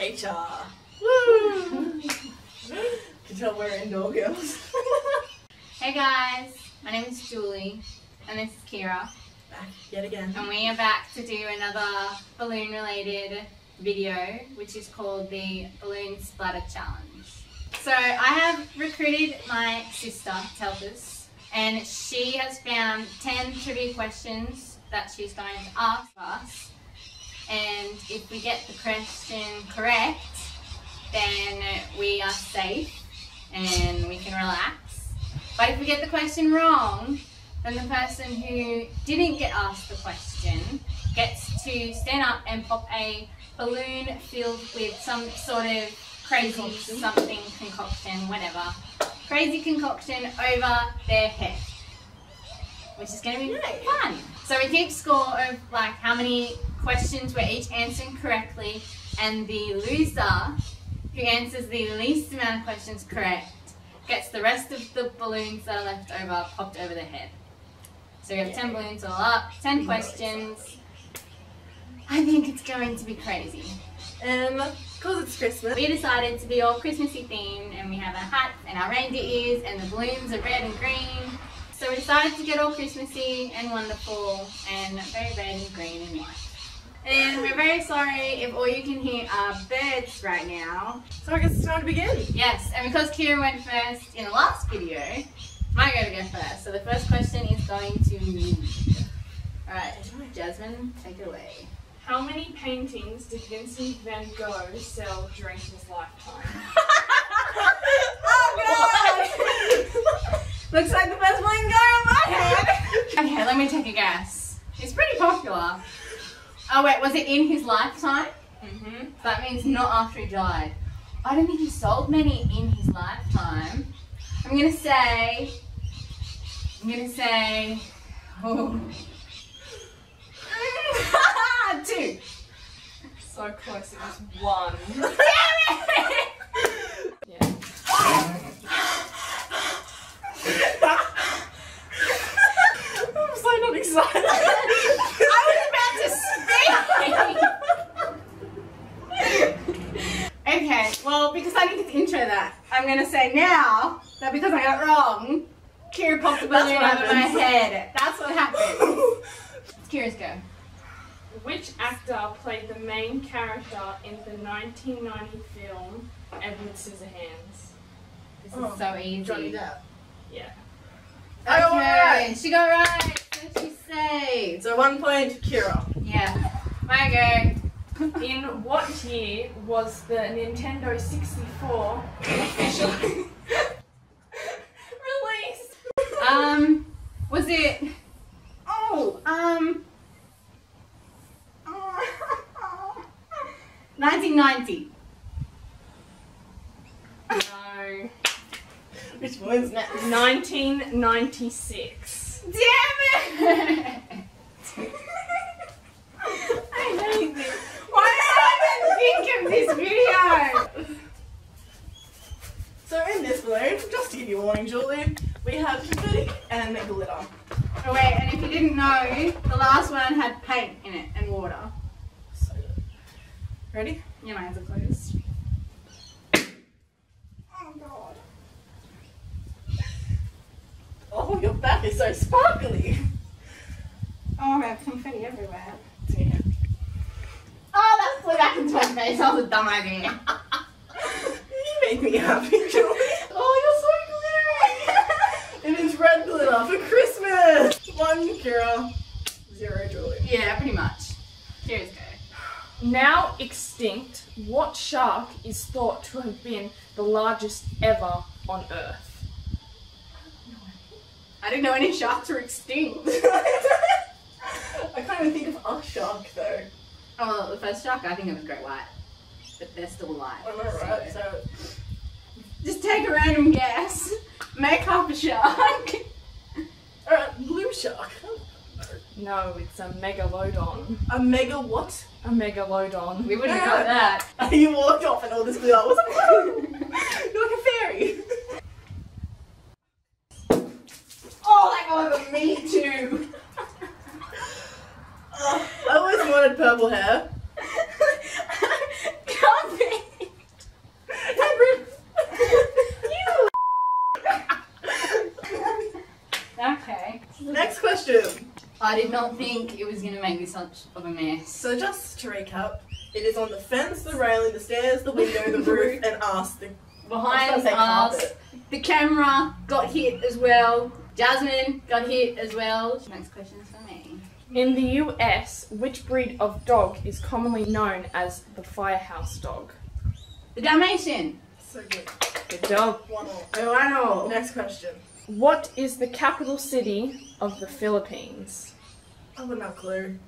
HR. Woo! Can tell we're indoor girls. Hey guys, my name is Julie and this is Kyrah Back yet again. and we are back to do another balloon related video which is called the Balloon Splatter Challenge. So I have recruited my sister to help us and she has found 10 trivia questions that she's going to ask us and if we get the question correct then we are safe and we can relax. But if we get the question wrong, then the person who didn't get asked the question gets to stand up and pop a balloon filled with some sort of crazy Concoction. something concoction, whatever, crazy concoction over their head, which is going to be Yay. fun. So we keep score of like how many questions we're each answering correctly, and the loser who answers the least amount of questions correct gets the rest of the balloons that are left over popped over their head. So we have 10 balloons all up, 10 questions. I think it's going to be crazy. Um, cause it's Christmas. We decided to be all Christmassy themed and we have our hats and our reindeer ears and the balloons are red and green. So we decided to get all Christmassy and wonderful and very red and green and white. And we're very sorry if all you can hear are birds right now. So I guess it's time to begin. Yes, and because Kyrah went first in the last video, I'm going to go first. So the first question is going to me. Alright, Jasmine, take it away. How many paintings did Vincent van Gogh sell during his lifetime? oh Looks like the best one going on my head. okay, let me take a guess. It's pretty popular. Oh wait, was it in his lifetime? Mm-hmm. That means not after he died. I don't think he sold many in his lifetime. I'm gonna say. I'm gonna say. Oh. Two. So close, it was one. Damn it! Yeah. I'm so not excited. I was about to speak. okay, well, because I didn't get to intro that, I'm gonna say now that because I got it wrong, Kyrah popped the That's balloon what over my head. That's what happened. It's Kyrah's go. Which actor played the main character in the 1990 film Edward Scissorhands? This Oh, is so oh, easy. Johnny Depp. Yeah. I got Okay, right. she got right. So she saved. So one point, Kyrah. Yeah. My In what year was the Nintendo 64 officially released? Um, was it? Oh, um. 1990. No. Which one's next? 1996. Damn it! I hate this. Why did I even think of this video? So in this balloon, just to give you a warning, Julie, we have confetti and glitter. Oh wait, and if you didn't know, the last one had paint in it and water. So good. Ready? Your eyes are closed. Oh god. Oh, your back is so sparkly. Oh, I have confetti everywhere. Yeah. Oh, that flew back into my face. That was a dumb idea. you make me happy, Julie. Oh, you're so glittery. it is red glitter for Christmas. One Kyrah, zero Julie. yeah, pretty much. Cheers, go. Now extinct, what shark is thought to have been the largest ever on Earth? I didn't know any sharks were extinct. I can't even think of a shark though. Oh, the first shark, I think it was great white. But they're still alive. Oh, Am I right? so- So, Just take a random guess. Make up a shark. alright, blue shark. No, it's a megalodon. A mega what? A megalodon. We wouldn't have got that. you walked off and all this blew up. Was like, like a fairy. oh, that got over me too. Oh, I always wanted purple hair. Okay. Next question. I did not think it was going to make me such of a mess. So just to recap, it is on the fence, the railing, the stairs, the window, the roof, and us. The, Behind us, carpet. the camera got hit as well. Jasmine got hit as well. Next question is for me. In the US, which breed of dog is commonly known as the firehouse dog? The Dalmatian. So good. Good job. One all. Oh, I know. Next question. What is the capital city of the Philippines? I wouldn't have a clue.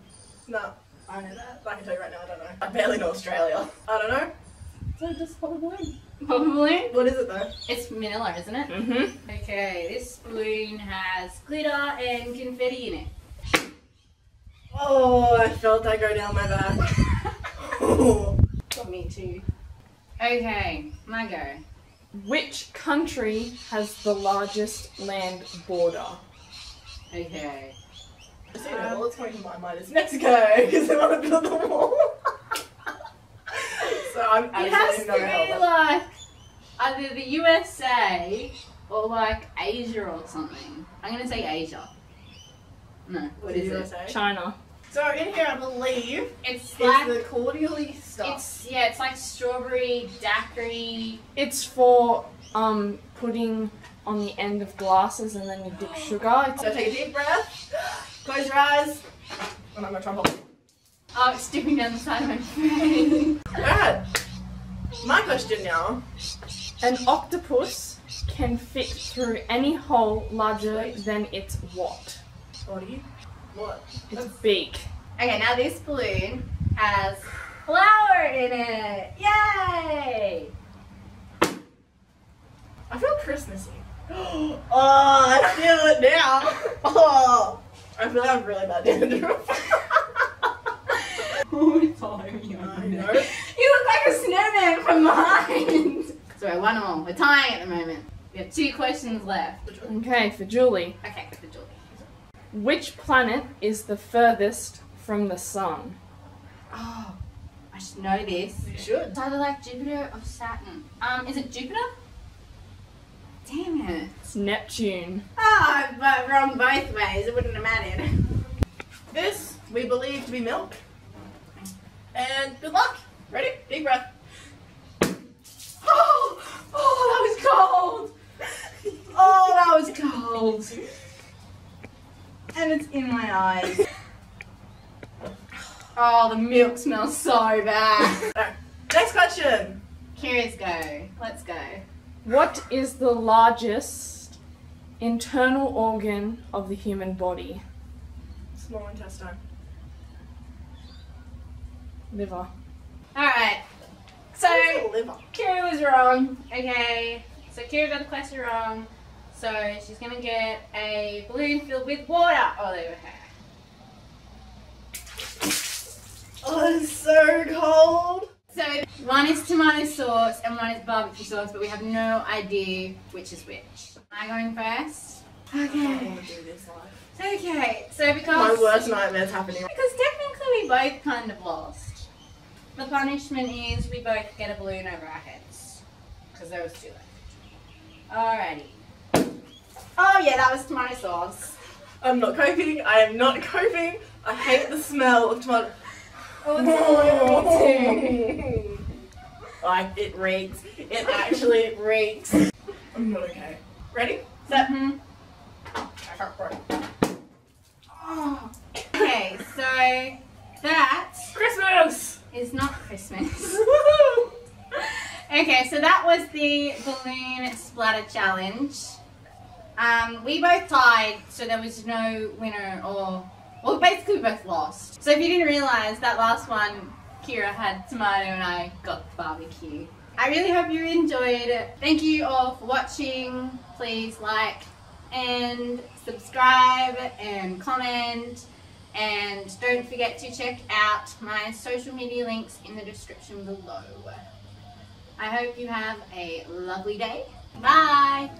No, I know that. I can tell you right now, I don't know. I barely know Australia. I don't know. So just probably. Probably. What is it though? It's Manila, isn't it? Mm-hmm. Okay, this balloon has glitter and confetti in it. Oh, I felt that go down my back. Oh. Got me too. Okay, my go. Which country has the largest land border? Okay. So, you know, all that's going to my mind is Mexico because they want to build the wall. so I'm It has to be help. like either the USA or like Asia or something. I'm gonna say Asia. No, what is it? USA? China. So in here, I believe It's is like the cordially stuff. it's yeah, it's like strawberry daiquiri. It's for um putting on the end of glasses and then you dip sugar. It's So take a deep breath. Close your eyes. And I'm gonna try and hold. Oh, it's dipping down the side of my face. Alright. My question now. An octopus can fit through any hole larger than its what? Body. What? Its beak. okay, now this balloon has flour in it. Yay! I feel Christmassy. oh, I feel it now. Oh, I feel like I'm really bad dandruff. I know. You look like a snowman from behind. So one all. We're tying at the moment. We have two questions left. Okay, for Julie. Okay, for Julie. Which planet is the furthest from the sun? Oh, I should know this. You should. It's either like Jupiter or Saturn. Um, is it Jupiter? Damn it. It's Neptune. Oh, but wrong both ways. It wouldn't have mattered. This we believe to be milk. And good luck. Ready? Deep breath. Oh, oh, that was cold. Oh, that was cold. And it's in my eyes. Oh, the milk smells so bad. Alright, Next question. Kyrah's go. Let's go. What is the largest internal organ of the human body? Small intestine. Liver. Alright. So, What's liver? Kyrah was wrong. Okay. So, Kyrah got the question wrong. So, she's gonna get a balloon filled with water all over her. Oh, it's so cold. So, one is tomato sauce and one is barbecue sauce, but we have no idea which is which. Am I going first? I don't Okay. want to do this life. Okay, so because... My worst nightmare's happening. because technically we both kind of lost. The punishment is we both get a balloon over our heads because there was two left. Alrighty. Oh yeah, that was tomato sauce. I'm not coping. I am not coping. I hate the smell of tomato. Oh, it's like it reeks. It actually reeks. I'm not okay. Ready? Set. Mhm. Oh. Okay, so that Christmas. is not Christmas. Okay, so that was the balloon splatter challenge. Um, we both tied, so there was no winner or well, basically we both lost. So if you didn't realize that last one, Kyrah had tomato and I got barbecue. I really hope you enjoyed it. Thank you all for watching. Please like and subscribe and comment. And don't forget to check out my social media links in the description below. I hope you have a lovely day. Bye.